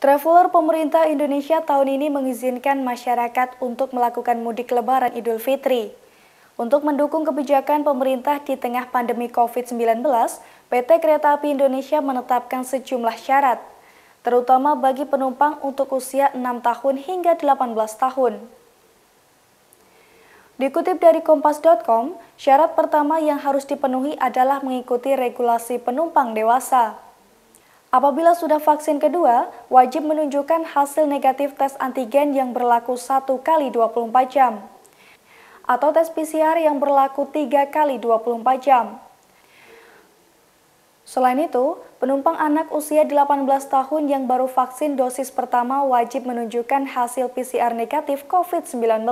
Traveler pemerintah Indonesia tahun ini mengizinkan masyarakat untuk melakukan mudik lebaran Idul Fitri. Untuk mendukung kebijakan pemerintah di tengah pandemi COVID-19, PT Kereta Api Indonesia menetapkan sejumlah syarat, terutama bagi penumpang untuk usia 6 tahun hingga 18 tahun. Dikutip dari kompas.com, syarat pertama yang harus dipenuhi adalah mengikuti regulasi penumpang dewasa. Apabila sudah vaksin kedua, wajib menunjukkan hasil negatif tes antigen yang berlaku 1 kali 24 jam atau tes PCR yang berlaku 3 kali 24 jam. Selain itu, penumpang anak usia 18 tahun yang baru vaksin dosis pertama wajib menunjukkan hasil PCR negatif COVID-19.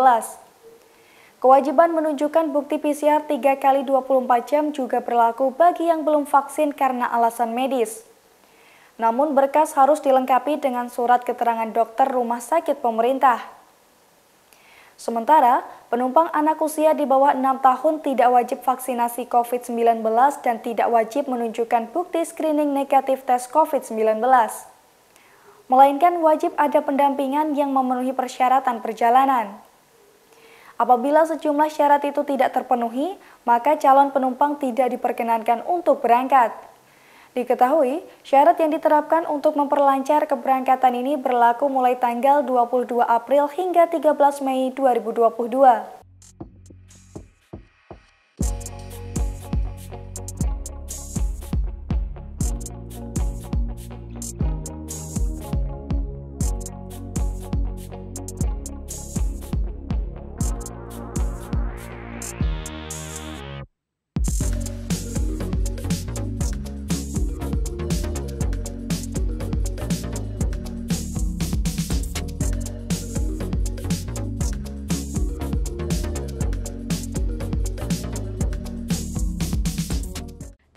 Kewajiban menunjukkan bukti PCR 3 kali 24 jam juga berlaku bagi yang belum vaksin karena alasan medis. Namun berkas harus dilengkapi dengan surat keterangan dokter rumah sakit pemerintah. Sementara, penumpang anak usia di bawah 6 tahun tidak wajib vaksinasi COVID-19 dan tidak wajib menunjukkan bukti screening negatif tes COVID-19. Melainkan wajib ada pendampingan yang memenuhi persyaratan perjalanan. Apabila sejumlah syarat itu tidak terpenuhi, maka calon penumpang tidak diperkenankan untuk berangkat. Diketahui, syarat yang diterapkan untuk memperlancar keberangkatan ini berlaku mulai tanggal 22 April hingga 13 Mei 2022.